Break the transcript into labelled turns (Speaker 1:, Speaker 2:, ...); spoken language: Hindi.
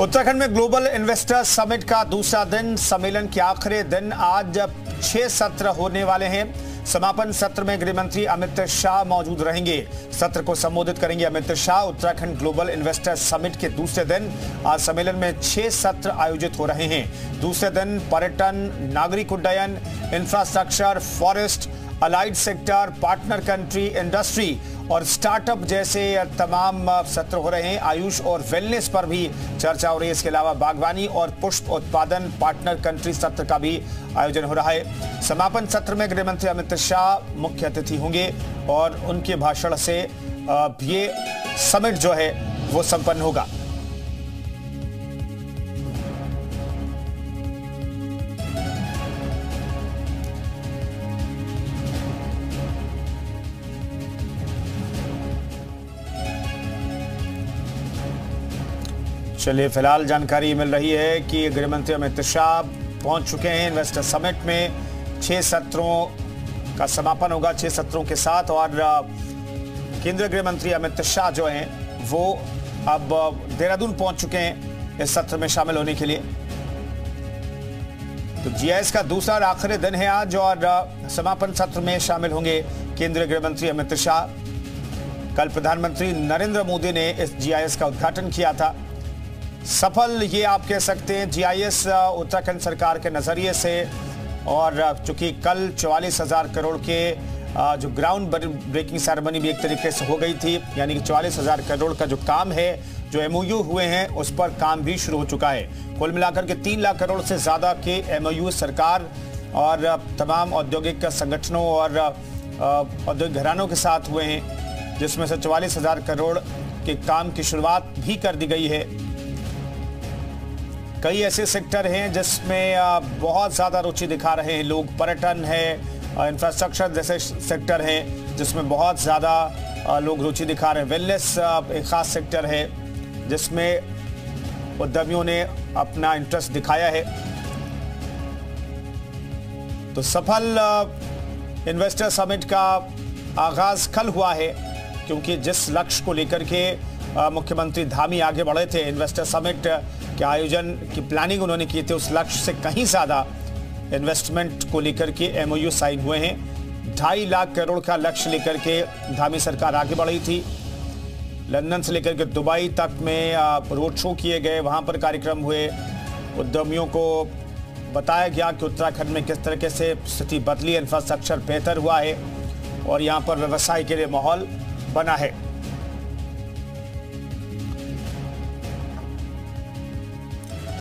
Speaker 1: उत्तराखंड में ग्लोबल इन्वेस्टर समिट का दूसरा दिन। सम्मेलन के आखिरी दिन आज छह सत्र होने वाले हैं। समापन सत्र में गृह मंत्री अमित शाह मौजूद रहेंगे। सत्र को संबोधित करेंगे Amit Shah. Uttarakhand global investor summit के दूसरे दिन आज सम्मेलन में छह सत्र आयोजित हो रहे हैं। दूसरे दिन पर्यटन, नागरिक उड्डयन infrastructure forest allied sector partner country industry और स्टार्टअप जैसे तमाम सत्र हो रहे हैं। आयुष और वेलनेस पर भी चर्चा हो रही है। इसके अलावा बागवानी और पुष्प उत्पादन पार्टनर कंट्री सत्र का भी आयोजन हो रहा है। समापन सत्र में गृहमंत्री अमित शाह मुख्य अतिथि होंगे और उनके भाषण से ये समिट जो है, वो संपन्न होगा। चलिए, फ़िलहाल जानकारी मिल रही है कि गृह मंत्री अमित शाह पहुँच चुके हैं इन्वेस्टर समिट में। छह सत्रों का समापन होगा, छह सत्रों के साथ। और केंद्रीय गृह मंत्री अमित शाह जो हैं, वो अब देहरादून पहुँच चुके हैं इस सत्र में शामिल होने के लिए। तो जीआईएस का दूसरा और आखिरी दिन है आज, और समापन सत्र में शामिल होंगे केंद्रीय गृह मंत्री अमित शाह। कल प्रधानमंत्री नरेंद्र मोदी ने इस जीआईएस का उद्घाटन किया था। सफल, ये आप कह सकते हैं, जीआईएस उत्तराखंड सरकार के नज़रिए से। और चूँकि कल चवालीस हज़ार करोड़ के जो ग्राउंड ब्रेकिंग सेरेमनी भी एक तरीके से हो गई थी, यानी कि चवालीस हज़ार करोड़ का जो काम है, जो एमओयू हुए हैं, उस पर काम भी शुरू हो चुका है। कुल मिलाकर के तीन लाख करोड़ से ज़्यादा के एमओयू सरकार और तमाम औद्योगिक संगठनों और औद्योगिक घरानों के साथ हुए हैं, जिसमें से चवालीस हज़ार करोड़ के काम की शुरुआत भी कर दी गई है। कई ऐसे सेक्टर हैं जिसमें बहुत ज़्यादा रुचि दिखा रहे हैं लोग। पर्यटन है इंफ्रास्ट्रक्चर जैसे सेक्टर हैं जिसमें बहुत ज़्यादा लोग रुचि दिखा रहे हैं। वेलनेस एक ख़ास सेक्टर है जिसमें उद्यमियों ने अपना इंटरेस्ट दिखाया है। तो सफल इन्वेस्टर समिट का आगाज़ कल हुआ है, क्योंकि जिस लक्ष्य को लेकर के मुख्यमंत्री धामी आगे बढ़े थे। इन्वेस्टर समिट के आयोजन की प्लानिंग उन्होंने की थी। उस लक्ष्य से कहीं ज़्यादा इन्वेस्टमेंट को लेकर के एमओयू साइन हुए हैं। ढाई लाख करोड़ का लक्ष्य लेकर के धामी सरकार आगे बढ़ी थी। लंदन से लेकर के दुबई तक में रोड शो किए गए। वहाँ पर कार्यक्रम हुए। उद्यमियों को बताया गया कि उत्तराखंड में किस तरीके से स्थिति बदली इंफ्रास्ट्रक्चर बेहतर हुआ है और यहाँ पर व्यवसाय के लिए माहौल बना है।